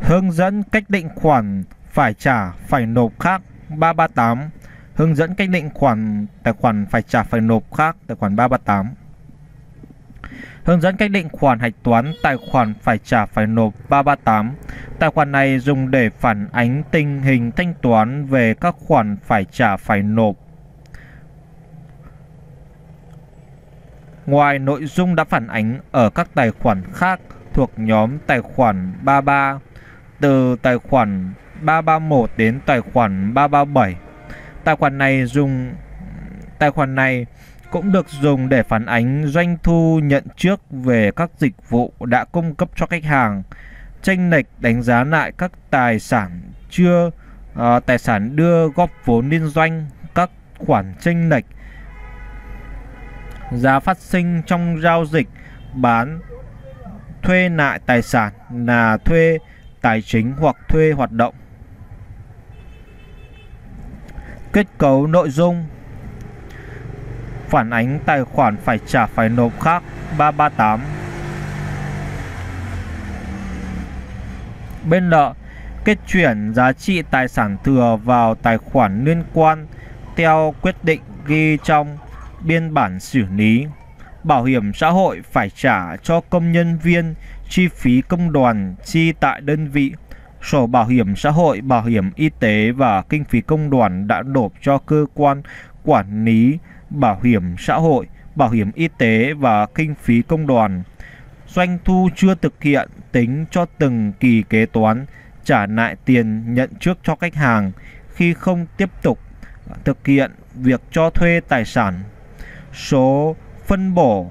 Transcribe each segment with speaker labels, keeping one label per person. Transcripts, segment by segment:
Speaker 1: Hướng dẫn cách định khoản phải trả phải nộp khác 338 Hướng dẫn cách định khoản, tài khoản phải trả phải nộp khác, tài khoản 338 Hướng dẫn cách định khoản hạch toán, tài khoản phải trả phải nộp 338 Tài khoản này dùng để phản ánh tình hình thanh toán về các khoản phải trả phải nộp. Ngoài nội dung đã phản ánh ở các tài khoản khác thuộc nhóm tài khoản 33 từ tài khoản 331 đến tài khoản 337. Tài khoản này dùng tài khoản này cũng được dùng để phản ánh doanh thu nhận trước về các dịch vụ đã cung cấp cho khách hàng, tranh lệch đánh giá lại các tài sản chưa uh, tài sản đưa góp vốn liên doanh, các khoản tranh lệch giá phát sinh trong giao dịch bán thuê lại tài sản là thuê tài chính hoặc thuê hoạt động. Kết cấu nội dung. Phản ánh tài khoản phải trả phải nộp khác 338 bên nợ. Kết chuyển giá trị tài sản thừa vào tài khoản liên quan theo quyết định ghi trong biên bản xử lý. Bảo hiểm xã hội phải trả cho công nhân viên chi phí công đoàn chi tại đơn vị sổ bảo hiểm xã hội, bảo hiểm y tế và kinh phí công đoàn đã nộp cho cơ quan quản lý bảo hiểm xã hội, bảo hiểm y tế và kinh phí công đoàn. Doanh thu chưa thực hiện tính cho từng kỳ kế toán, trả lại tiền nhận trước cho khách hàng khi không tiếp tục thực hiện việc cho thuê tài sản. Số phân bổ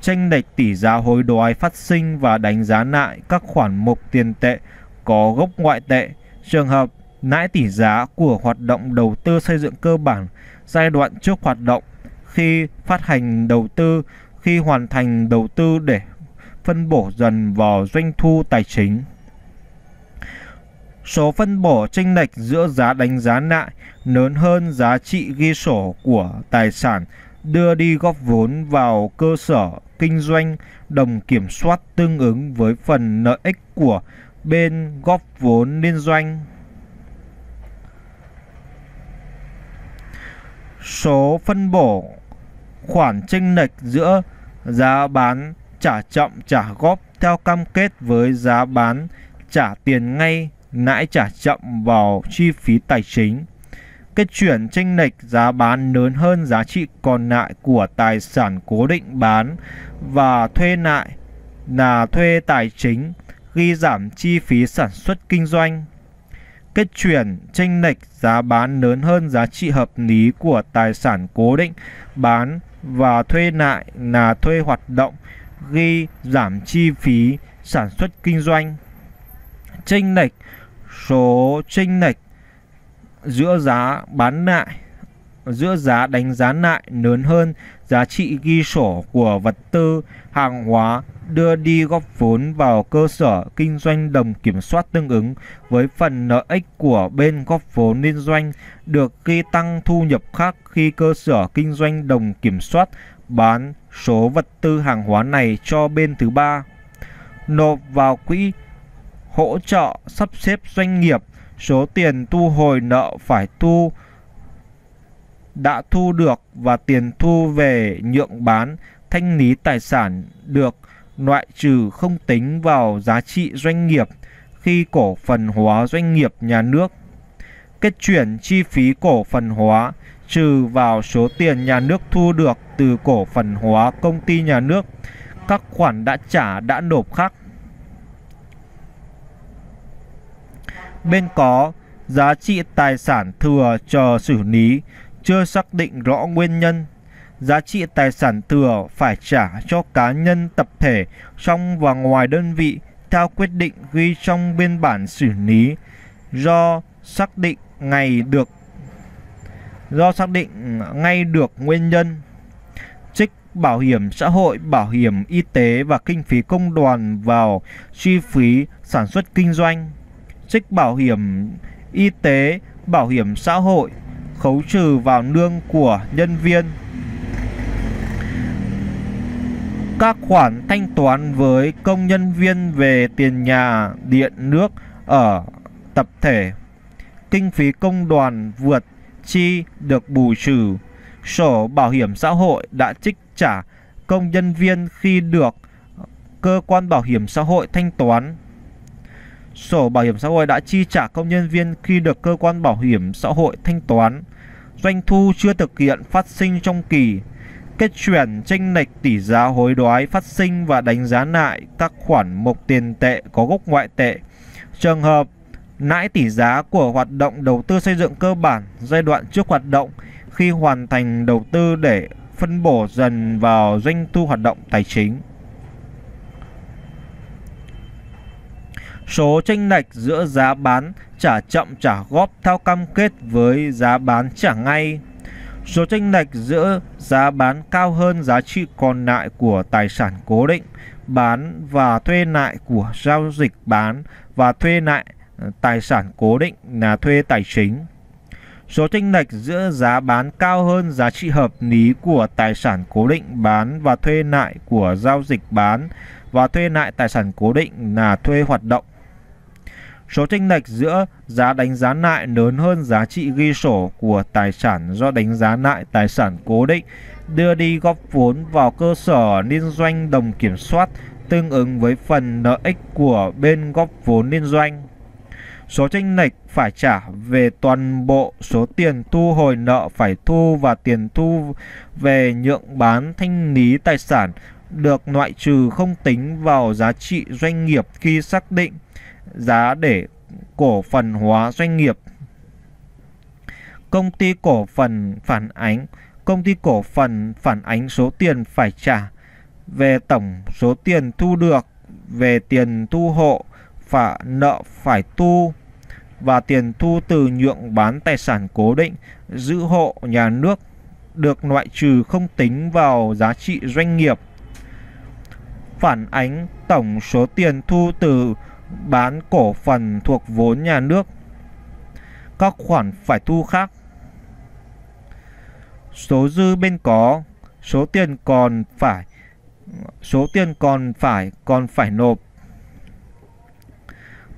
Speaker 1: tranh lệch tỷ giá hối đoái phát sinh và đánh giá lại các khoản mục tiền tệ có gốc ngoại tệ. Trường hợp lãi tỷ giá của hoạt động đầu tư xây dựng cơ bản giai đoạn trước hoạt động, khi phát hành đầu tư, khi hoàn thành đầu tư để phân bổ dần vào doanh thu tài chính. Số phân bổ chênh lệch giữa giá đánh giá lại lớn hơn giá trị ghi sổ của tài sản, đưa đi góp vốn vào cơ sở kinh doanh, đồng kiểm soát tương ứng với phần lợi ích của bên góp vốn liên doanh. Số phân bổ khoản chênh lệch giữa giá bán trả chậm trả góp theo cam kết với giá bán trả tiền ngay, lãi trả chậm vào chi phí tài chính. Kết chuyển chênh lệch giá bán lớn hơn giá trị còn lại của tài sản cố định bán và thuê lại là thuê tài chính ghi giảm chi phí sản xuất kinh doanh. Kết chuyển chênh lệch giá bán lớn hơn giá trị hợp lý của tài sản cố định bán và thuê lại là thuê hoạt động ghi giảm chi phí sản xuất kinh doanh. Chênh lệch, số chênh lệch giữa giá bán lại giữa giá đánh giá lại lớn hơn giá trị ghi sổ của vật tư, hàng hóa đưa đi góp vốn vào cơ sở kinh doanh đồng kiểm soát tương ứng với phần lợi ích của bên góp vốn liên doanh được ghi tăng thu nhập khác khi cơ sở kinh doanh đồng kiểm soát bán số vật tư hàng hóa này cho bên thứ ba. Nộp vào quỹ hỗ trợ sắp xếp doanh nghiệp số tiền thu hồi nợ phải thu đã thu được và tiền thu về nhượng bán thanh lý tài sản được loại trừ không tính vào giá trị doanh nghiệp khi cổ phần hóa doanh nghiệp nhà nước. Kết chuyển chi phí cổ phần hóa trừ vào số tiền nhà nước thu được từ cổ phần hóa công ty nhà nước, các khoản đã trả đã nộp khác. Bên có giá trị tài sản thừa chờ xử lý chưa xác định rõ nguyên nhân. Giá trị tài sản thừa phải trả cho cá nhân tập thể trong và ngoài đơn vị theo quyết định ghi trong biên bản xử lý do xác định ngày được do xác định ngay được nguyên nhân. Trích bảo hiểm xã hội, bảo hiểm y tế và kinh phí công đoàn vào chi phí sản xuất kinh doanh, trích bảo hiểm y tế, bảo hiểm xã hội, khấu trừ vào lương của nhân viên. Các khoản thanh toán với công nhân viên về tiền nhà, điện, nước ở tập thể, kinh phí công đoàn vượt chi được bù trừ, sổ bảo hiểm xã hội đã trích trả công nhân viên khi được cơ quan bảo hiểm xã hội thanh toán. Sổ bảo hiểm xã hội đã chi trả công nhân viên khi được cơ quan bảo hiểm xã hội thanh toán. Doanh thu chưa thực hiện phát sinh trong kỳ. Kết chuyển tranh lệch tỷ giá hối đoái phát sinh và đánh giá lại các khoản mục tiền tệ có gốc ngoại tệ. Trường hợp lãi tỷ giá của hoạt động đầu tư xây dựng cơ bản giai đoạn trước hoạt động khi hoàn thành đầu tư để phân bổ dần vào doanh thu hoạt động tài chính. Số chênh lệch giữa giá bán trả chậm trả góp theo cam kết với giá bán trả ngay. Số chênh lệch giữa giá bán cao hơn giá trị còn lại của tài sản cố định, bán và thuê lại của giao dịch bán và thuê lại ờ, tài sản cố định là thuê tài chính. Số chênh lệch giữa giá bán cao hơn giá trị hợp lý của tài sản cố định, bán và thuê lại của giao dịch bán và thuê lại tài sản cố định là thuê hoạt động. Số chênh lệch giữa giá đánh giá lại lớn hơn giá trị ghi sổ của tài sản do đánh giá lại tài sản cố định đưa đi góp vốn vào cơ sở liên doanh đồng kiểm soát tương ứng với phần lợi ích của bên góp vốn liên doanh. Số chênh lệch phải trả về toàn bộ số tiền thu hồi nợ phải thu và tiền thu về nhượng bán thanh lý tài sản được loại trừ không tính vào giá trị doanh nghiệp khi xác định giá để cổ phần hóa doanh nghiệp. Công ty cổ phần phản ánh, Công ty cổ phần phản ánh số tiền phải trả về tổng số tiền thu được, về tiền thu hộ và nợ phải thu và tiền thu từ nhượng bán tài sản cố định, giữ hộ nhà nước được loại trừ không tính vào giá trị doanh nghiệp phản ánh tổng số tiền thu từ bán cổ phần thuộc vốn nhà nước. Các khoản phải thu khác. Số dư bên có số tiền còn phải số tiền còn phải còn phải nộp.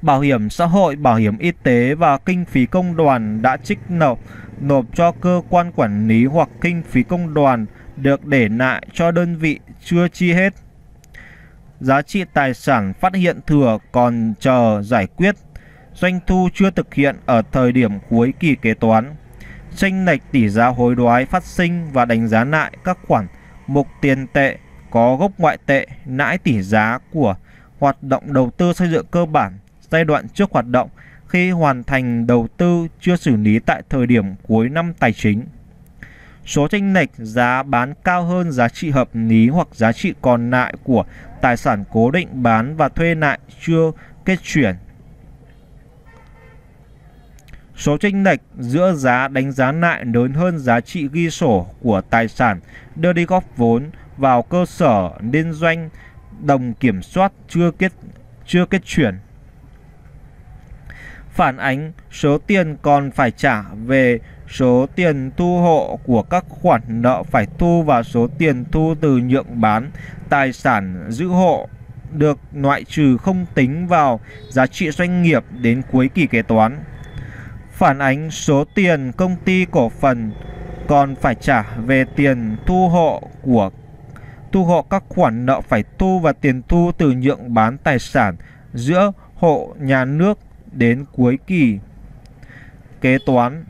Speaker 1: Bảo hiểm xã hội, bảo hiểm y tế và kinh phí công đoàn đã trích nộp nộp cho cơ quan quản lý hoặc kinh phí công đoàn được để lại cho đơn vị chưa chi hết. Giá trị tài sản phát hiện thừa còn chờ giải quyết. Doanh thu chưa thực hiện ở thời điểm cuối kỳ kế toán. Tranh lệch tỷ giá hối đoái phát sinh và đánh giá lại các khoản mục tiền tệ có gốc ngoại tệ, lãi tỷ giá của hoạt động đầu tư xây dựng cơ bản giai đoạn trước hoạt động khi hoàn thành đầu tư chưa xử lý tại thời điểm cuối năm tài chính. Số tranh lệch giá bán cao hơn giá trị hợp lý hoặc giá trị còn lại của tài sản cố định bán và thuê lại chưa kết chuyển. Số tranh lệch giữa giá đánh giá lại lớn hơn giá trị ghi sổ của tài sản, đưa đi góp vốn vào cơ sở liên doanh đồng kiểm soát chưa kết chưa kết chuyển phản ánh số tiền còn phải trả về số tiền thu hộ của các khoản nợ phải thu và số tiền thu từ nhượng bán tài sản giữ hộ được loại trừ không tính vào giá trị doanh nghiệp đến cuối kỳ kế toán. Phản ánh số tiền công ty cổ phần còn phải trả về tiền thu hộ của, thu hộ các khoản nợ phải thu và tiền thu từ nhượng bán tài sản giữa hộ nhà nước đến cuối kỳ kế toán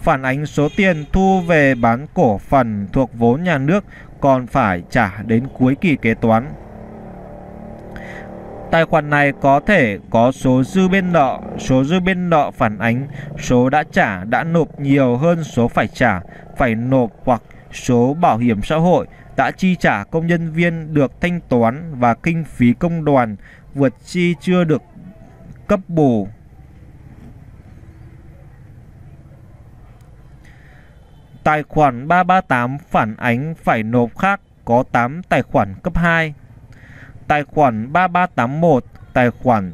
Speaker 1: phản ánh số tiền thu về bán cổ phần thuộc vốn nhà nước còn phải trả đến cuối kỳ kế toán. Tài khoản này có thể có số dư bên nợ, số dư bên nợ phản ánh số đã trả đã nộp nhiều hơn số phải trả, phải nộp hoặc số bảo hiểm xã hội đã chi trả công nhân viên được thanh toán và kinh phí công đoàn vượt chi chưa được cấp bù. Tài khoản 338 phản ánh phải nộp khác có 8 tài khoản cấp 2. Tài khoản 3381 tài khoản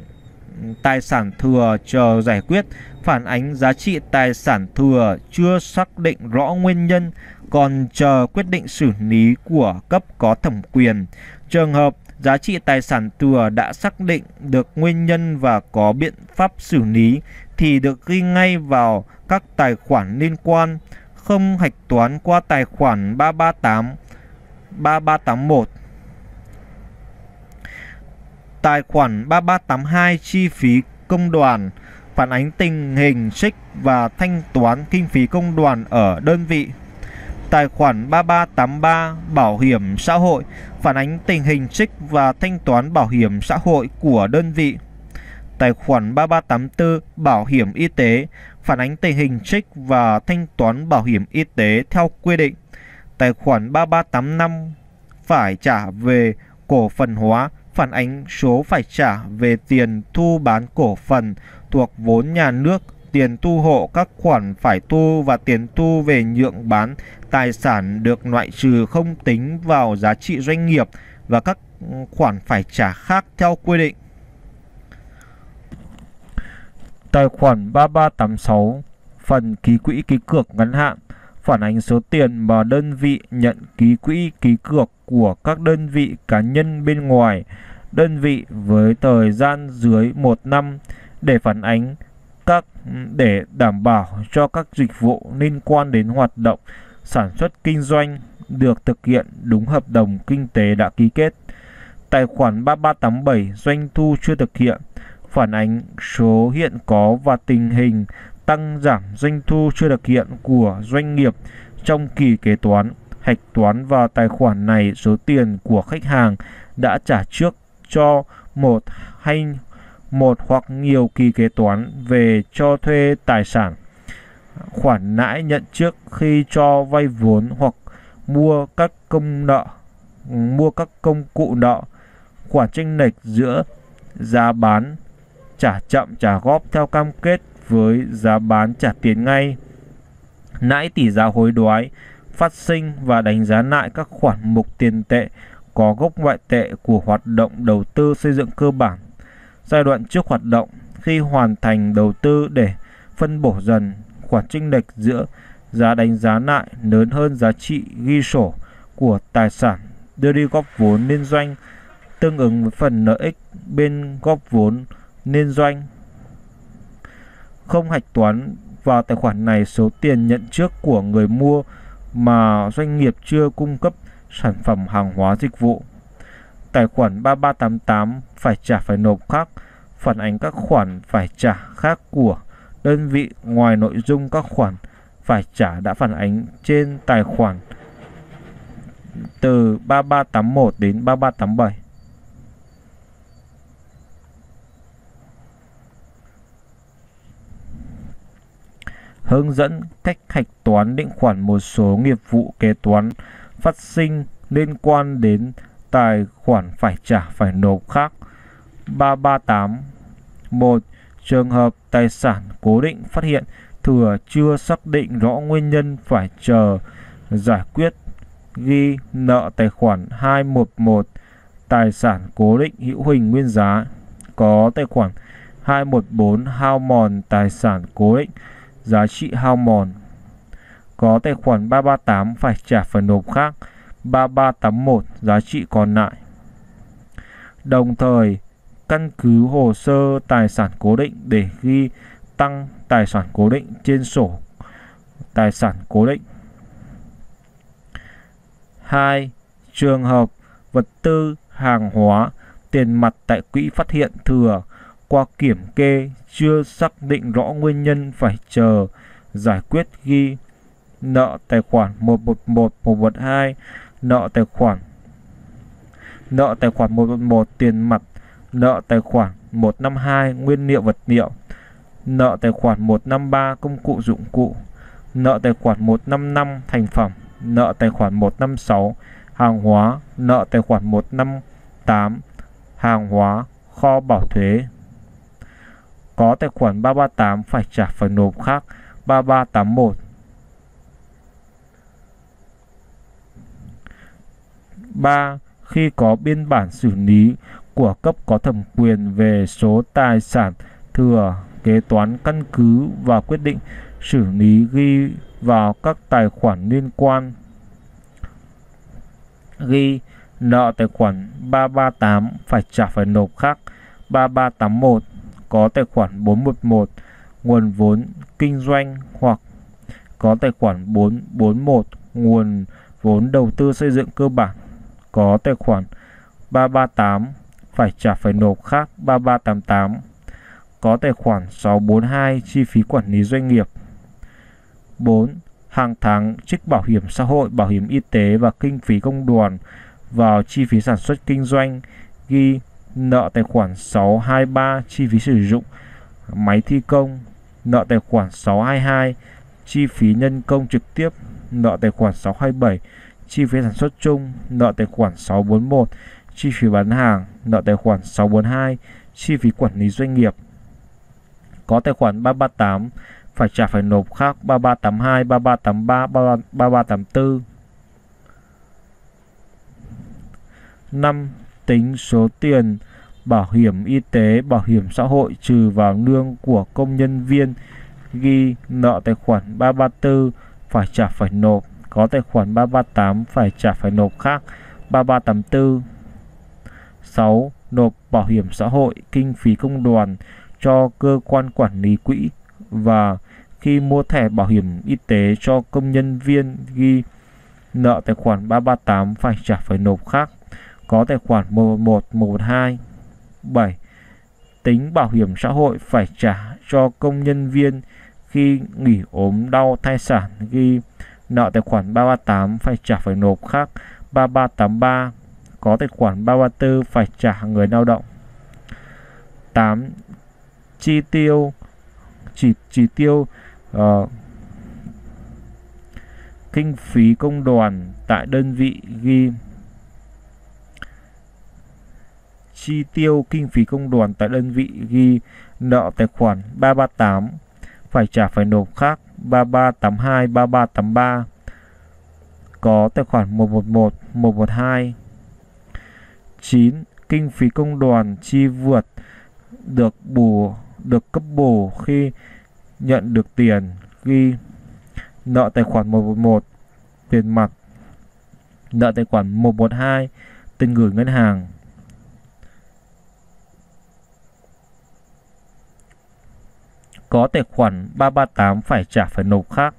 Speaker 1: tài sản thừa chờ giải quyết phản ánh giá trị tài sản thừa chưa xác định rõ nguyên nhân còn chờ quyết định xử lý của cấp có thẩm quyền. Trường hợp giá trị tài sản thừa đã xác định được nguyên nhân và có biện pháp xử lý thì được ghi ngay vào các tài khoản liên quan, không hạch toán qua tài khoản 338 3381 Tài khoản 3382 chi phí công đoàn, phản ánh tình hình trích và thanh toán kinh phí công đoàn ở đơn vị. Tài khoản 3383 Bảo hiểm xã hội, phản ánh tình hình trích và thanh toán bảo hiểm xã hội của đơn vị. Tài khoản 3384 Bảo hiểm y tế phản ánh tình hình trích và thanh toán bảo hiểm y tế theo quy định. Tài khoản 3385 phải trả về cổ phần hóa phản ánh số phải trả về tiền thu bán cổ phần thuộc vốn nhà nước, tiền thu hộ các khoản phải thu và tiền thu về nhượng bán tài sản được loại trừ không tính vào giá trị doanh nghiệp và các khoản phải trả khác theo quy định. Tài khoản 3386 phần ký quỹ ký cược ngắn hạn. Phản ánh số tiền mà đơn vị nhận ký quỹ ký cược của các đơn vị cá nhân bên ngoài. Đơn vị với thời gian dưới 1 năm để phản ánh các, để đảm bảo cho các dịch vụ liên quan đến hoạt động sản xuất kinh doanh được thực hiện đúng hợp đồng kinh tế đã ký kết. Tài khoản 3387 doanh thu chưa thực hiện phản ánh số hiện có và tình hình tăng giảm doanh thu chưa thực hiện của doanh nghiệp trong kỳ kế toán. Hạch toán vào tài khoản này, số tiền của khách hàng đã trả trước cho một hay một hoặc nhiều kỳ kế toán về cho thuê tài sản khoản lãi nhận trước khi cho vay vốn hoặc mua các công nợ, mua các công cụ nợ khoản chênh lệch giữa giá bán trả chậm trả góp theo cam kết với giá bán trả tiền ngay nãi tỷ giá hối đoái phát sinh và đánh giá lại các khoản mục tiền tệ có gốc ngoại tệ của hoạt động đầu tư xây dựng cơ bản. Giai đoạn trước hoạt động, khi hoàn thành đầu tư để phân bổ dần khoản chênh lệch giữa giá đánh giá lại lớn hơn giá trị ghi sổ của tài sản đưa đi góp vốn liên doanh tương ứng với phần lợi ích bên góp vốn nên doanh. Không hạch toán vào tài khoản này số tiền nhận trước của người mua mà doanh nghiệp chưa cung cấp sản phẩm hàng hóa dịch vụ. Tài khoản 3388 phải trả phải nộp khác, phản ánh các khoản phải trả khác của đơn vị ngoài nội dung các khoản phải trả đã phản ánh trên tài khoản từ 3381 đến 3387. Hướng dẫn cách hạch toán định khoản một số nghiệp vụ kế toán phát sinh liên quan đến tài khoản phải trả phải nộp khác. 338 1. Trường hợp tài sản cố định phát hiện thừa chưa xác định rõ nguyên nhân phải chờ giải quyết, ghi nợ tài khoản 211 tài sản cố định hữu hình nguyên giá, có tài khoản 214 hao mòn tài sản cố định giá trị hao mòn có tài khoản 338 phải trả phần nộp khác 3381 giá trị còn lại. Đồng thời, căn cứ hồ sơ tài sản cố định để ghi tăng tài sản cố định trên sổ tài sản cố định. 2. Trường hợp vật tư, hàng hóa, tiền mặt tại quỹ phát hiện thừa qua kiểm kê chưa xác định rõ nguyên nhân phải chờ, giải quyết ghi nợ tài khoản 111 112 nợ tài khoản, nợ tài khoản 111 tiền mặt, nợ tài khoản 152 nguyên liệu vật liệu, nợ tài khoản 153 công cụ dụng cụ, nợ tài khoản 155 thành phẩm, nợ tài khoản 156 hàng hóa, nợ tài khoản 158 hàng hóa, kho bảo thuế có tài khoản 338 phải trả phần nộp khác 3381 ba Khi có biên bản xử lý của cấp có thẩm quyền về số tài sản thừa kế toán căn cứ và quyết định xử lý ghi vào các tài khoản liên quan. Ghi nợ tài khoản 338 phải trả phải nộp khác 3381 có tài khoản 411 nguồn vốn kinh doanh hoặc có tài khoản 441 nguồn vốn đầu tư xây dựng cơ bản có tài khoản 338 phải trả phải nộp khác 3388 có tài khoản 642 chi phí quản lý doanh nghiệp 4. Hàng tháng trích bảo hiểm xã hội, bảo hiểm y tế và kinh phí công đoàn vào chi phí sản xuất kinh doanh ghi nợ tài khoản 623 chi phí sử dụng máy thi công, nợ tài khoản 622 chi phí nhân công trực tiếp, nợ tài khoản 627 chi phí sản xuất chung, nợ tài khoản 641 chi phí bán hàng, nợ tài khoản 642 chi phí quản lý doanh nghiệp. Có tài khoản 338 phải trả phải nộp khác 3382, 3383, 3384. 5. Tính số tiền bảo hiểm y tế, bảo hiểm xã hội trừ vào lương của công nhân viên ghi nợ tài khoản 334 phải trả phải nộp, có tài khoản 338 phải trả phải nộp khác 3384. 6. Nộp bảo hiểm xã hội, kinh phí công đoàn cho cơ quan quản lý quỹ và khi mua thẻ bảo hiểm y tế cho công nhân viên ghi nợ tài khoản 338 phải trả phải nộp khác có tài khoản 111, 112. 7. Tính bảo hiểm xã hội phải trả cho công nhân viên khi nghỉ ốm đau thai sản ghi nợ tài khoản 338 phải trả phải nộp khác 3383 có tài khoản 334 phải trả người lao động 8 chi tiêu chỉ chỉ tiêu uh, kinh phí công đoàn tại đơn vị ghi chi tiêu kinh phí công đoàn tại đơn vị ghi nợ tài khoản 338 phải trả phải nộp khác 3382 3383 có tài khoản 111 112 9 kinh phí công đoàn chi vượt được bù, được cấp bù khi nhận được tiền ghi nợ tài khoản 111 tiền mặt, nợ tài khoản 112 tiền gửi ngân hàng. Có tài khoản 338 phải trả phải nộp khác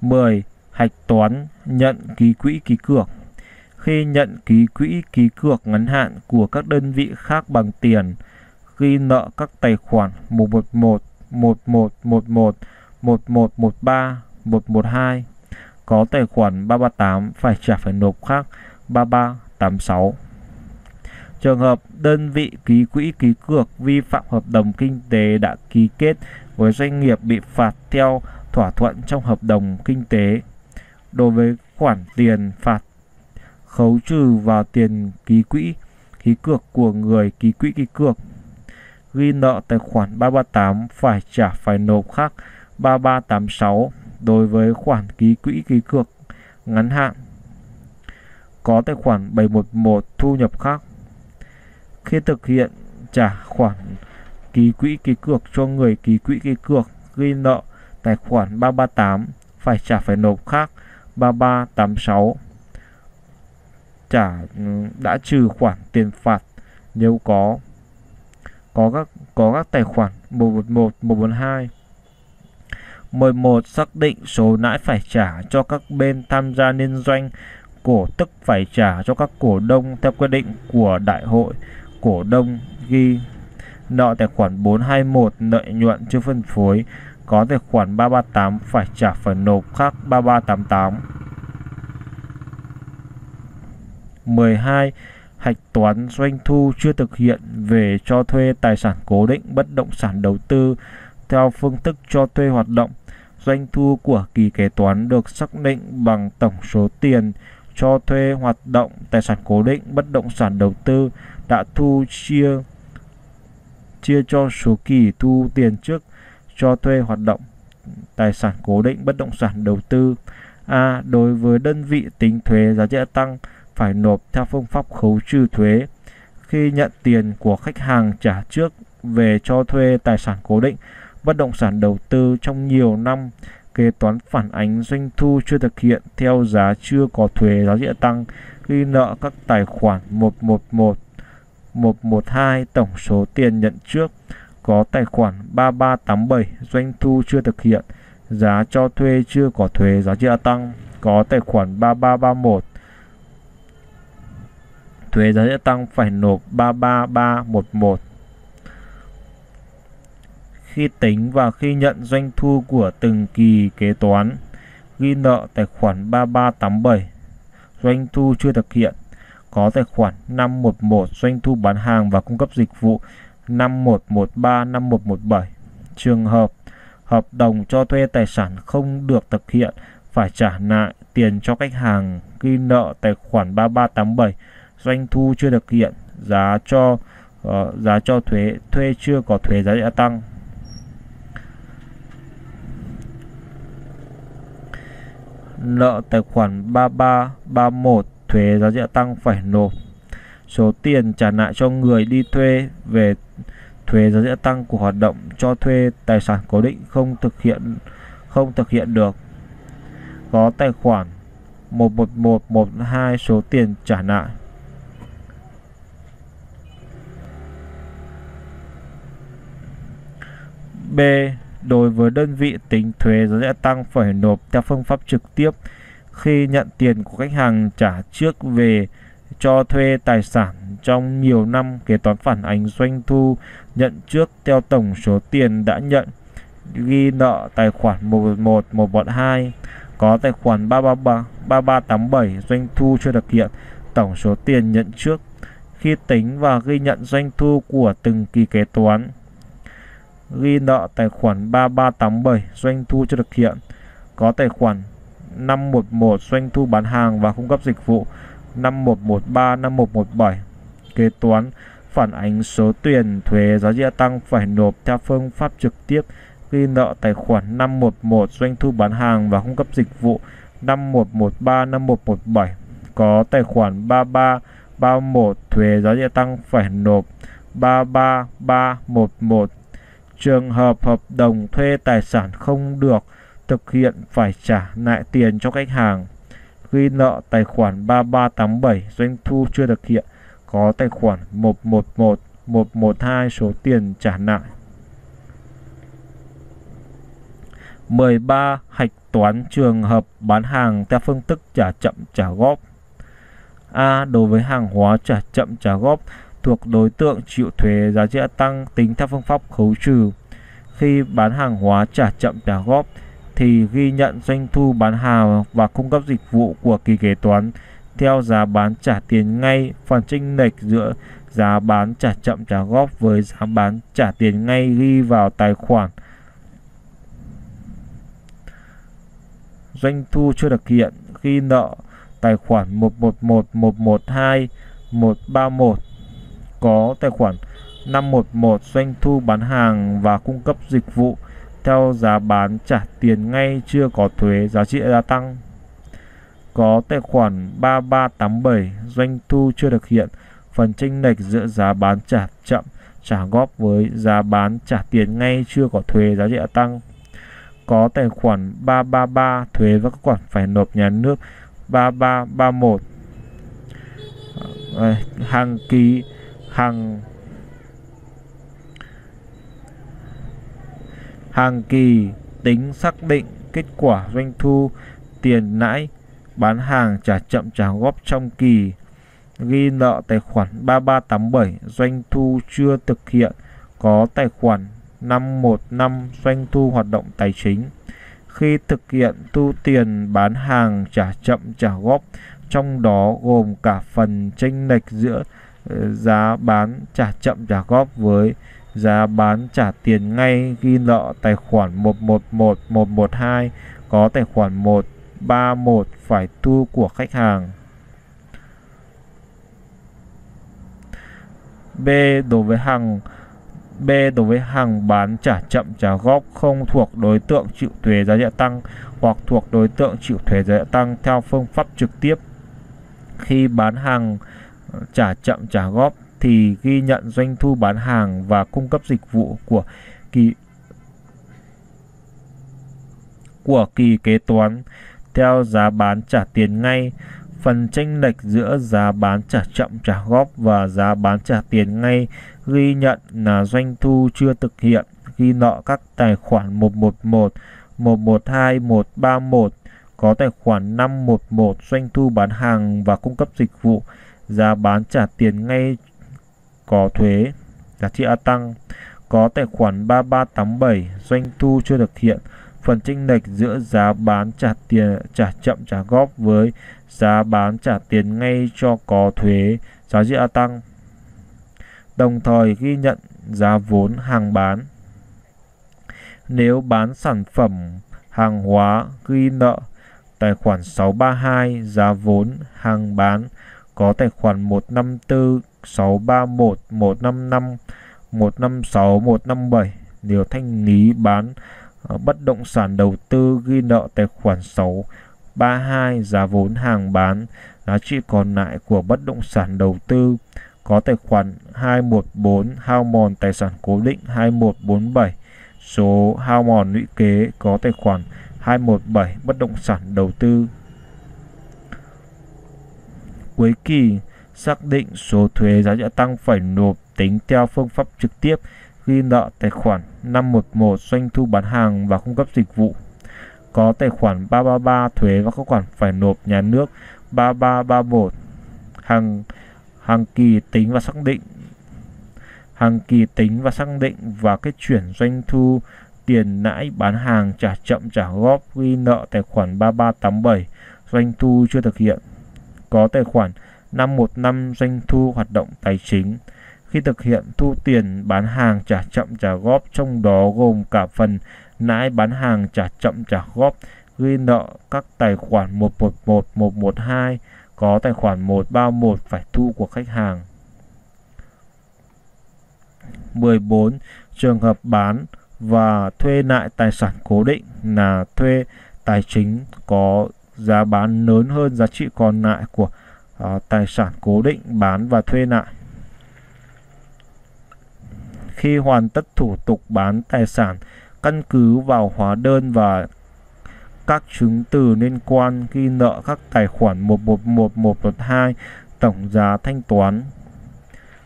Speaker 1: 10. Hạch toán nhận ký quỹ ký cược Khi nhận ký quỹ ký cược ngắn hạn của các đơn vị khác bằng tiền ghi nợ các tài khoản 111, 1111, 1113, 112 có tài khoản 338 phải trả phải nộp khác 3386. Trường hợp đơn vị ký quỹ, ký cược vi phạm hợp đồng kinh tế đã ký kết với doanh nghiệp bị phạt theo thỏa thuận trong hợp đồng kinh tế. Đối với khoản tiền phạt khấu trừ vào tiền ký quỹ, ký cược của người ký quỹ, ký cược ghi nợ tài khoản 338 phải trả phải nộp khác 3386 đối với khoản ký quỹ, ký cược ngắn hạn có tài khoản 711 thu nhập khác khi thực hiện trả khoản ký quỹ ký cược cho người ký quỹ ký cược ghi nợ tài khoản 338 phải trả phải nộp khác 3386 trả ừ, đã trừ khoản tiền phạt nếu có có các có các tài khoản 111, 142. 11. Xác định số lãi phải trả cho các bên tham gia liên doanh cổ tức phải trả cho các cổ đông theo quy định của đại hội cổ đông ghi nợ tài khoản 421 lợi nhuận chưa phân phối, có tài khoản 338 phải trả phần nộp khác 3388 12 hạch toán doanh thu chưa thực hiện về cho thuê tài sản cố định bất động sản đầu tư theo phương thức cho thuê hoạt động. Doanh thu của kỳ kế toán được xác định bằng tổng số tiền cho thuê hoạt động tài sản cố định bất động sản đầu tư đã thu chia chia cho số kỳ thu tiền trước cho thuê hoạt động tài sản cố định bất động sản đầu tư. A. Đối với đơn vị tính thuế giá trị tăng phải nộp theo phương pháp khấu trừ thuế khi nhận tiền của khách hàng trả trước về cho thuê tài sản cố định, bất động sản đầu tư trong nhiều năm, kế toán phản ánh doanh thu chưa thực hiện theo giá chưa có thuế giá trị tăng, ghi nợ các tài khoản 111, 112 tổng số tiền nhận trước, có tài khoản 3387 doanh thu chưa thực hiện, giá cho thuê chưa có thuế giá trị gia tăng, có tài khoản 3331 thuế giá trị tăng phải nộp 33311 khi tính và khi nhận doanh thu của từng kỳ kế toán ghi nợ tài khoản 3387 doanh thu chưa thực hiện có tài khoản 511 doanh thu bán hàng và cung cấp dịch vụ 5113 5117 trường hợp hợp đồng cho thuê tài sản không được thực hiện phải trả lại tiền cho khách hàng ghi nợ tài khoản 3387 doanh thu chưa thực hiện giá cho uh, giá cho thuế thuê chưa có thuế giá trị tăng. Nợ tài khoản 3331 thuế giá trị tăng phải nộp. Số tiền trả lại cho người đi thuê về thuế giá trị tăng của hoạt động cho thuê tài sản cố định không thực hiện, không thực hiện được. Có tài khoản 11112 số tiền trả lại B. Đối với đơn vị tính thuế giá trị tăng phải nộp theo phương pháp trực tiếp khi nhận tiền của khách hàng trả trước về cho thuê tài sản trong nhiều năm kế toán phản ánh doanh thu nhận trước theo tổng số tiền đã nhận ghi nợ tài khoản 111 112 có tài khoản 333 3387 doanh thu chưa thực hiện tổng số tiền nhận trước khi tính và ghi nhận doanh thu của từng kỳ kế toán ghi nợ tài khoản 3387 doanh thu chưa thực hiện, có tài khoản 511 doanh thu bán hàng và cung cấp dịch vụ 5113 5117 kế toán phản ánh số tiền thuế giá trị tăng phải nộp theo phương pháp trực tiếp, ghi nợ tài khoản 511 doanh thu bán hàng và cung cấp dịch vụ 5113 5117 có tài khoản 3331 thuế giá trị tăng phải nộp 33311 Trường hợp hợp đồng thuê tài sản không được thực hiện phải trả lại tiền cho khách hàng. Ghi nợ tài khoản 3387 doanh thu chưa thực hiện, có tài khoản 111 112 số tiền trả lại. 13. Hạch toán trường hợp bán hàng theo phương thức trả chậm, trả góp. A. Đối với hàng hóa trả chậm, trả góp thuộc đối tượng chịu thuế giá trị tăng tính theo phương pháp khấu trừ. Khi bán hàng hóa trả chậm, trả góp thì ghi nhận doanh thu bán hàng và cung cấp dịch vụ của kỳ kế toán. Theo giá bán trả tiền ngay, phần chênh lệch giữa giá bán trả chậm trả góp với giá bán trả tiền ngay ghi vào tài khoản. Doanh thu chưa thực hiện, ghi nợ tài khoản 111 112 131 có tài khoản 511 doanh thu bán hàng và cung cấp dịch vụ theo giá bán trả tiền ngay chưa có thuế, giá trị gia tăng. Có tài khoản 3387 doanh thu chưa thực hiện phần chênh lệch giữa giá bán trả chậm, trả góp với giá bán trả tiền ngay chưa có thuế, giá trị gia tăng. Có tài khoản 333 thuế và các khoản phải nộp nhà nước 3331 ờ, hàng ký, hàng hàng kỳ tính xác định kết quả doanh thu, tiền lãi, bán hàng trả chậm trả góp trong kỳ. Ghi nợ tài khoản 3387 doanh thu chưa thực hiện, có tài khoản 515 doanh thu hoạt động tài chính. Khi thực hiện thu tiền bán hàng trả chậm trả góp, trong đó gồm cả phần chênh lệch giữa ờ, giá bán trả chậm trả góp với giá bán trả tiền ngay ghi nợ tài khoản 111 112 có tài khoản 131 phải thu của khách hàng. B đối với hàng B đối với hàng bán trả chậm trả góp không thuộc đối tượng chịu thuế giá trị tăng hoặc thuộc đối tượng chịu thuế giá trị tăng theo phương pháp trực tiếp Khi bán hàng trả chậm trả góp thì ghi nhận doanh thu bán hàng và cung cấp dịch vụ của kỳ của kỳ kế toán theo giá bán trả tiền ngay. Phần chênh lệch giữa giá bán trả chậm trả góp và giá bán trả tiền ngay ghi nhận là doanh thu chưa thực hiện, ghi nợ các tài khoản 111, 112, 131, có tài khoản 511 doanh thu bán hàng và cung cấp dịch vụ, giá bán trả tiền ngay có thuế, giá trị gia tăng, có tài khoản 3387 doanh thu chưa thực hiện, phần chênh lệch giữa giá bán trả tiền trả chậm trả góp với giá bán trả tiền ngay cho có thuế giá trị gia tăng. Đồng thời ghi nhận giá vốn hàng bán. Nếu bán sản phẩm hàng hóa ghi nợ tài khoản 632 giá vốn hàng bán có tài khoản 154 631 155 156 157 nếu thanh lý bán bất động sản đầu tư ghi nợ tài khoản 632 giá vốn hàng bán giá trị còn lại của bất động sản đầu tư có tài khoản 214 hao mòn tài sản cố định 2147 số hao mòn lũy kế có tài khoản 217 bất động sản đầu tư cuối kỳ xác định số thuế giá trị tăng phải nộp tính theo phương pháp trực tiếp ghi nợ tài khoản 511 doanh thu bán hàng và cung cấp dịch vụ. Có tài khoản 333 thuế và các khoản phải nộp nhà nước 3331 hàng hàng kỳ tính và xác định, hàng kỳ tính và xác định và kết chuyển doanh thu tiền lãi bán hàng trả chậm trả góp ghi nợ tài khoản 3387 doanh thu chưa thực hiện có tài khoản 515 doanh thu hoạt động tài chính khi thực hiện thu tiền bán hàng trả chậm trả góp trong đó gồm cả phần lãi bán hàng trả chậm trả góp ghi nợ các tài khoản 111, 112 có tài khoản 131 phải thu của khách hàng. 14. Trường hợp bán và thuê lại tài sản cố định là thuê tài chính có giá bán lớn hơn giá trị còn lại của à, tài sản cố định bán và thuê lại khi hoàn tất thủ tục bán tài sản căn cứ vào hóa đơn và các chứng từ liên quan ghi nợ các tài khoản 111, 112 tổng giá thanh toán.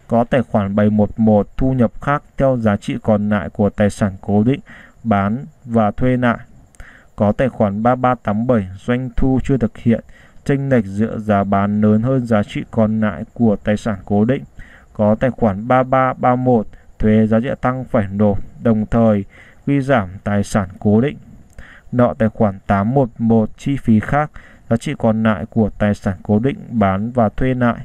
Speaker 1: Có tài khoản 711 thu nhập khác theo giá trị còn lại của tài sản cố định bán và thuê lại. Có tài khoản 3387 doanh thu chưa thực hiện, chênh lệch giữa giá bán lớn hơn giá trị còn lại của tài sản cố định. Có tài khoản 3331 thuế giá trị tăng phải nộp, đồng thời quy giảm tài sản cố định. Nợ tài khoản 811 chi phí khác, giá trị còn lại của tài sản cố định bán và thuê lại.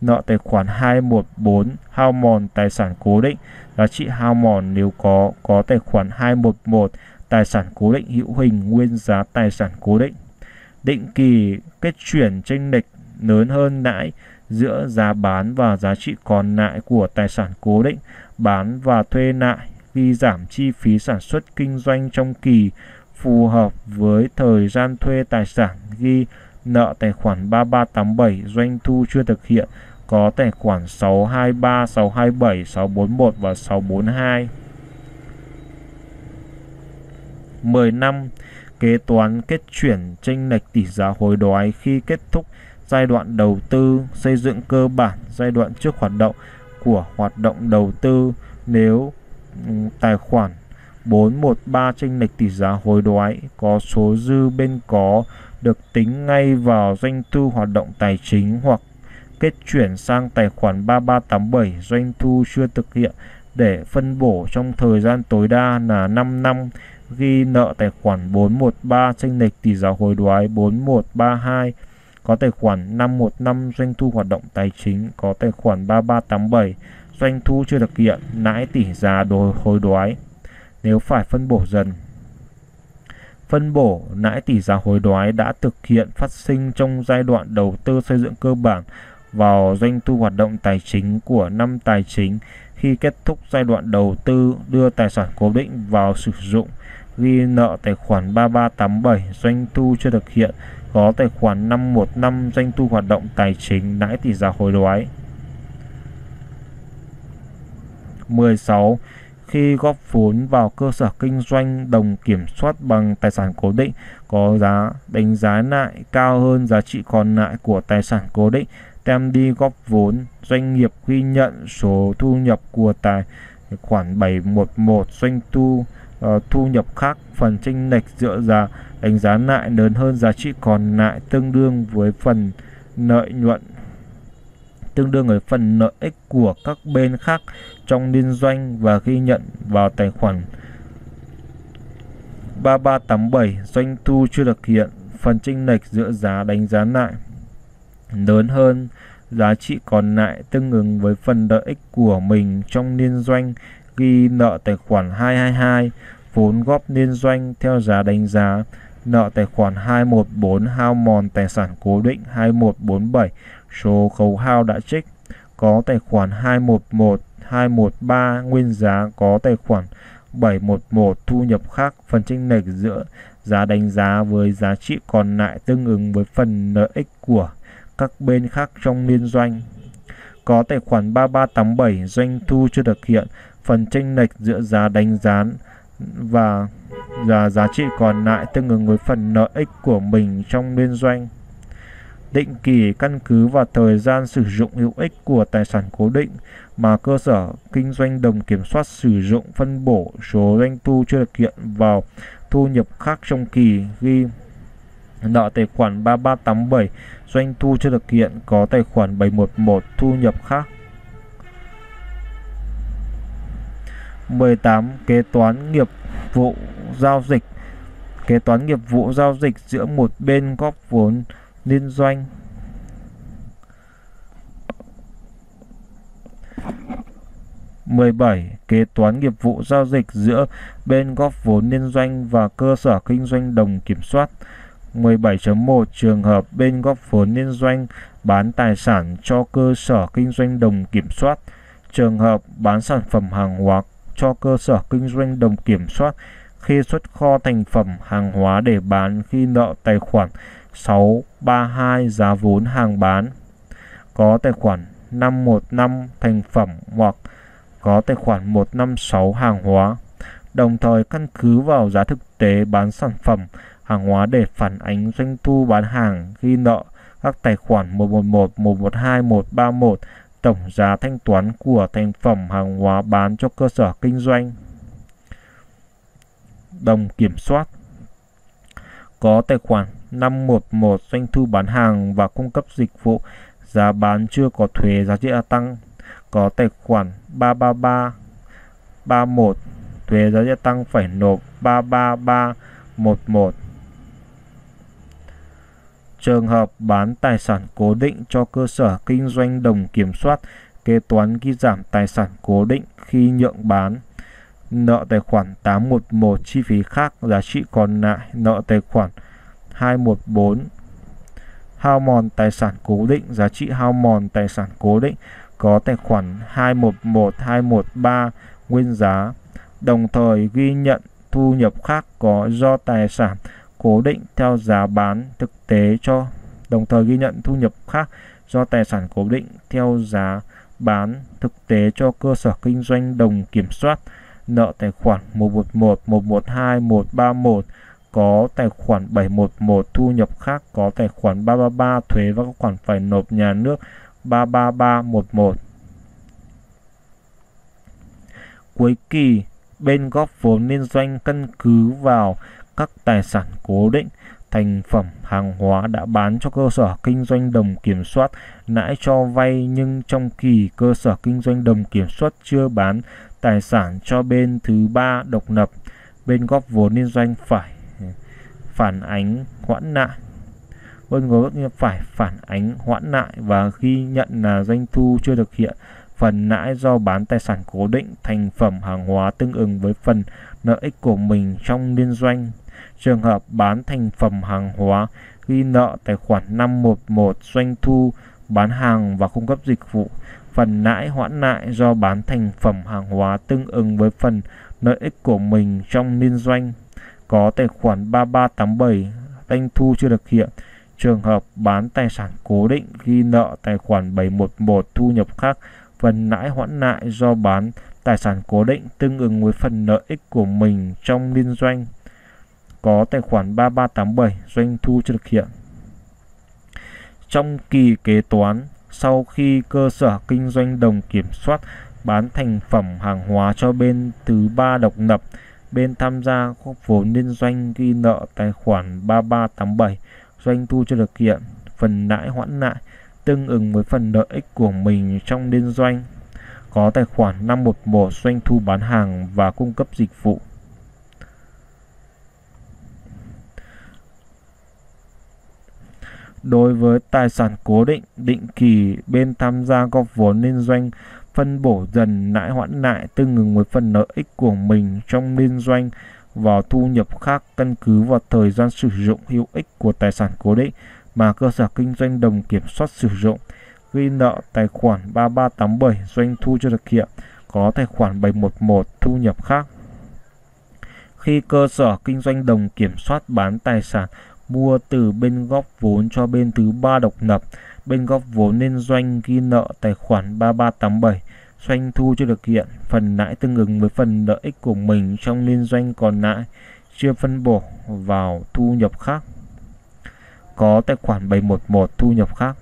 Speaker 1: Nợ tài khoản 214 hao mòn tài sản cố định, giá trị hao mòn nếu có, có tài khoản 211 tài sản cố định hữu hình nguyên giá tài sản cố định. Định kỳ kết chuyển chênh lệch lớn hơn lãi giữa giá bán và giá trị còn lại của tài sản cố định bán và thuê lại ghi giảm chi phí sản xuất kinh doanh trong kỳ phù hợp với thời gian thuê tài sản ghi nợ tài khoản 3387 doanh thu chưa thực hiện có tài khoản 623, 627, 641 và 642. 10 năm kế toán, kết chuyển, chênh lệch tỷ giá hối đoái khi kết thúc giai đoạn đầu tư, xây dựng cơ bản giai đoạn trước hoạt động của hoạt động đầu tư. Nếu tài khoản 413 chênh lệch tỷ giá hối đoái có số dư bên có được tính ngay vào doanh thu hoạt động tài chính hoặc kết chuyển sang tài khoản 3387 doanh thu chưa thực hiện để phân bổ trong thời gian tối đa là 5 năm ghi nợ tài khoản 413 chênh lệch tỷ giá hối đoái 4132 có tài khoản 515 doanh thu hoạt động tài chính, có tài khoản 3387 doanh thu chưa thực hiện lãi tỷ giá đối hối đoái. Nếu phải phân bổ dần, phân bổ lãi tỷ giá hối đoái đã thực hiện phát sinh trong giai đoạn đầu tư xây dựng cơ bản vào doanh thu hoạt động tài chính của năm tài chính, khi kết thúc giai đoạn đầu tư đưa tài sản cố định vào sử dụng ghi nợ tài khoản 3387 doanh thu chưa thực hiện, có tài khoản 515 doanh thu hoạt động tài chính lãi tỷ giá hối đoái. 16 khi góp vốn vào cơ sở kinh doanh đồng kiểm soát bằng tài sản cố định, có giá đánh giá lại cao hơn giá trị còn lại của tài sản cố định đem đi góp vốn, doanh nghiệp ghi nhận số thu nhập của tài khoản 711 doanh thu uh, thu nhập khác phần chênh lệch giữa giá đánh giá lại lớn hơn giá trị còn lại tương đương với phần lợi nhuận tương đương với phần lợi ích của các bên khác trong liên doanh và ghi nhận vào tài khoản. 3387 doanh thu chưa thực hiện phần chênh lệch giữa giá đánh giá lại lớn hơn giá trị còn lại tương ứng với phần lợi ích của mình trong liên doanh ghi nợ tài khoản 222 vốn góp liên doanh theo giá đánh giá, nợ tài khoản 214 hao mòn tài sản cố định 2147 số khấu hao đã trích có tài khoản 211 213 nguyên giá có tài khoản 711 thu nhập khác, phần chênh lệch giữa giá đánh giá với giá trị còn lại tương ứng với phần lợi ích của các bên khác trong liên doanh. Có tài khoản 3387 doanh thu chưa thực hiện, phần chênh lệch giữa giá đánh giá và giá giá trị còn lại tương ứng với phần lợi ích của mình trong liên doanh. Định kỳ căn cứ vào thời gian sử dụng hữu ích của tài sản cố định mà cơ sở kinh doanh đồng kiểm soát sử dụng phân bổ số doanh thu chưa thực hiện vào thu nhập khác trong kỳ ghi nợ tài khoản 3387 doanh thu chưa thực hiện, có tài khoản 711 thu nhập khác. 18 kế toán nghiệp vụ giao dịch. Kế toán nghiệp vụ giao dịch giữa một bên góp vốn liên doanh. mười bảy, Kế toán nghiệp vụ giao dịch giữa bên góp vốn liên doanh và cơ sở kinh doanh đồng kiểm soát. 17.1 Trường hợp bên góp vốn liên doanh bán tài sản cho cơ sở kinh doanh đồng kiểm soát. Trường hợp bán sản phẩm hàng hóa cho cơ sở kinh doanh đồng kiểm soát khi xuất kho thành phẩm hàng hóa để bán khi nợ tài khoản 632 giá vốn hàng bán. Có tài khoản 515 thành phẩm hoặc có tài khoản 156 hàng hóa. Đồng thời căn cứ vào giá thực tế bán sản phẩm hàng hóa để phản ánh doanh thu bán hàng ghi nợ các tài khoản 111, 112, 131 tổng giá thanh toán của thành phẩm hàng hóa bán cho cơ sở kinh doanh. Đồng kiểm soát. Có tài khoản 511 doanh thu bán hàng và cung cấp dịch vụ giá bán chưa có thuế giá trị gia tăng. Có tài khoản 333 31 thuế giá trị gia tăng phải nộp 33311 Trường hợp bán tài sản cố định cho cơ sở kinh doanh đồng kiểm soát, kế toán ghi giảm tài sản cố định khi nhượng bán. Nợ tài khoản 811 chi phí khác giá trị còn lại nợ tài khoản 214 hao mòn tài sản cố định giá trị hao mòn tài sản cố định có tài khoản 211 213 nguyên giá đồng thời ghi nhận thu nhập khác có do tài sản cố định theo giá bán thực tế cho đồng thời ghi nhận thu nhập khác do tài sản cố định theo giá bán thực tế cho cơ sở kinh doanh đồng kiểm soát nợ tài khoản 111, 112, 131 có tài khoản 711 thu nhập khác có tài khoản 333 thuế và các khoản phải nộp nhà nước 33311 cuối kỳ bên góp vốn liên doanh căn cứ vào các tài sản cố định, thành phẩm, hàng hóa đã bán cho cơ sở kinh doanh đồng kiểm soát, lãi cho vay nhưng trong kỳ cơ sở kinh doanh đồng kiểm soát chưa bán, tài sản cho bên thứ ba độc lập, bên góp vốn liên doanh phải phản ánh hoãn lại bên góp vốn phải phản ánh hoãn lại và khi nhận là doanh thu chưa thực hiện, phần lãi do bán tài sản cố định, thành phẩm, hàng hóa tương ứng với phần lợi ích của mình trong liên doanh. Trường hợp bán thành phẩm hàng hóa, ghi nợ tài khoản 511 doanh thu, bán hàng và cung cấp dịch vụ. Phần lãi hoãn lại do bán thành phẩm hàng hóa tương ứng với phần lợi ích của mình trong liên doanh. Có tài khoản 3387 doanh thu chưa thực hiện. Trường hợp bán tài sản cố định, ghi nợ tài khoản 711 thu nhập khác. Phần lãi hoãn lại do bán tài sản cố định tương ứng với phần lợi ích của mình trong liên doanh có tài khoản 3387 doanh thu chưa thực hiện. Trong kỳ kế toán, sau khi cơ sở kinh doanh đồng kiểm soát bán thành phẩm hàng hóa cho bên thứ ba độc lập, bên tham gia góp vốn liên doanh ghi nợ tài khoản 3387 doanh thu chưa thực hiện, phần lãi hoãn lại tương ứng với phần lợi ích của mình trong liên doanh có tài khoản 511 doanh thu bán hàng và cung cấp dịch vụ. Đối với tài sản cố định, định kỳ, bên tham gia góp vốn liên doanh phân bổ dần lãi hoãn lại tương ứng với phần lợi ích của mình trong liên doanh vào thu nhập khác căn cứ vào thời gian sử dụng hữu ích của tài sản cố định mà cơ sở kinh doanh đồng kiểm soát sử dụng. Ghi nợ tài khoản 3387 doanh thu chưa thực hiện có tài khoản 711 thu nhập khác. Khi cơ sở kinh doanh đồng kiểm soát bán tài sản mua từ bên góp vốn cho bên thứ ba độc lập. Bên góp vốn nên doanh ghi nợ tài khoản 3387 doanh thu chưa được hiện, phần lãi tương ứng với phần lợi ích của mình trong liên doanh còn lại chưa phân bổ vào thu nhập khác. Có tài khoản 711 thu nhập khác.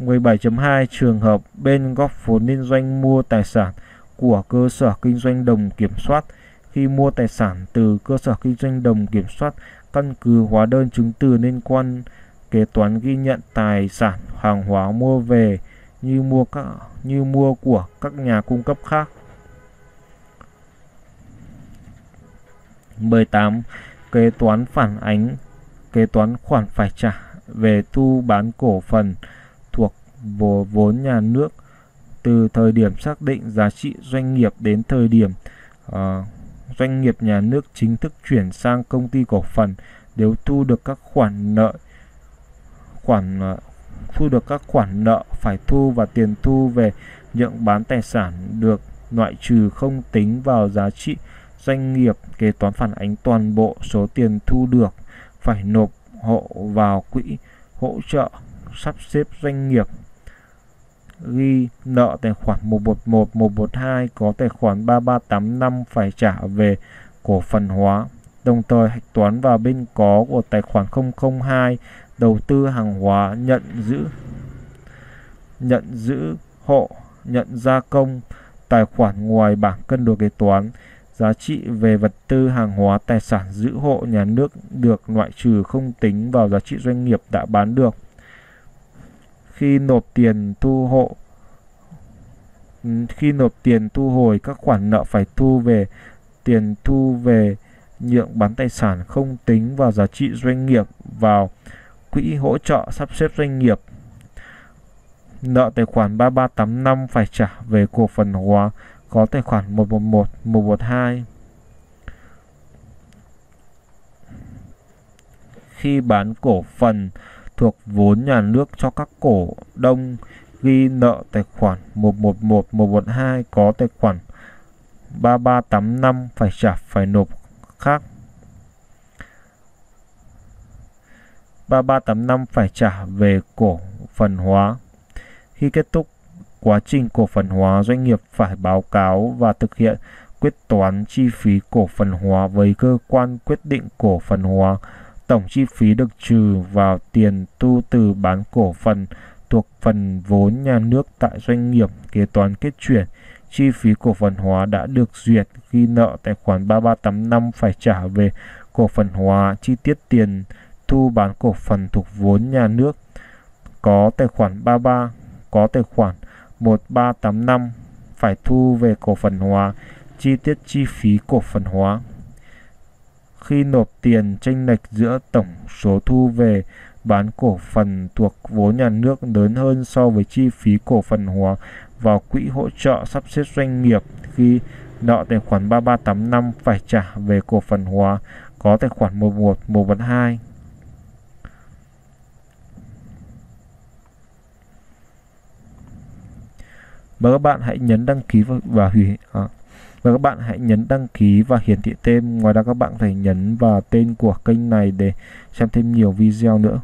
Speaker 1: 17.2 trường hợp bên góp vốn liên doanh mua tài sản của cơ sở kinh doanh đồng kiểm soát. Khi mua tài sản từ cơ sở kinh doanh đồng kiểm soát căn cứ hóa đơn chứng từ liên quan kế toán ghi nhận tài sản hàng hóa mua về như mua các như mua của các nhà cung cấp khác. 18. Kế toán phản ánh kế toán khoản phải trả về thu bán cổ phần thuộc vốn nhà nước từ thời điểm xác định giá trị doanh nghiệp đến thời điểm uh, doanh nghiệp nhà nước chính thức chuyển sang công ty cổ phần nếu thu được các khoản nợ, khoản ờ, thu được các khoản nợ phải thu và tiền thu về nhượng bán tài sản được loại trừ không tính vào giá trị doanh nghiệp kế toán phản ánh toàn bộ số tiền thu được phải nộp hộ vào quỹ hỗ trợ sắp xếp doanh nghiệp ghi nợ tài khoản 111 112 có tài khoản 3385 phải trả về cổ phần hóa. Đồng thời, hạch toán vào bên có của tài khoản 002 đầu tư hàng hóa nhận giữ nhận giữ hộ, nhận gia công, tài khoản ngoài bảng cân đối kế toán. Giá trị về vật tư hàng hóa, tài sản giữ hộ nhà nước được loại trừ không tính vào giá trị doanh nghiệp đã bán được khi nộp tiền thu hộ. Ừ, khi nộp tiền thu hồi, các khoản nợ phải thu về, tiền thu về nhượng bán tài sản không tính vào giá trị doanh nghiệp vào quỹ hỗ trợ sắp xếp doanh nghiệp. Nợ tài khoản 3385 phải trả về cổ phần hóa, có tài khoản 111 112 khi bán cổ phần thuộc vốn nhà nước cho các cổ đông ghi nợ tài khoản 111 112 có tài khoản 3385 phải trả phải nộp khác 3385 phải trả về cổ phần hóa. Khi kết thúc quá trình cổ phần hóa, doanh nghiệp phải báo cáo và thực hiện quyết toán chi phí cổ phần hóa với cơ quan quyết định cổ phần hóa. Tổng chi phí được trừ vào tiền thu từ bán cổ phần thuộc phần vốn nhà nước tại doanh nghiệp kế toán kết chuyển. Chi phí cổ phần hóa đã được duyệt, ghi nợ tài khoản 3385 phải trả về cổ phần hóa, chi tiết tiền thu bán cổ phần thuộc vốn nhà nước có tài khoản 33 có tài khoản 1385 phải thu về cổ phần hóa, chi tiết chi phí cổ phần hóa khi nộp tiền tranh lệch giữa tổng số thu về bán cổ phần thuộc vốn nhà nước lớn hơn so với chi phí cổ phần hóa vào quỹ hỗ trợ sắp xếp doanh nghiệp khi nợ tài khoản 3385 phải trả về cổ phần hóa có tài khoản 11 112 các bạn hãy nhấn đăng ký và, và hủy à, và các bạn hãy nhấn đăng ký và hiển thị tên ngoài ra các bạn phải nhấn vào tên của kênh này để xem thêm nhiều video nữa.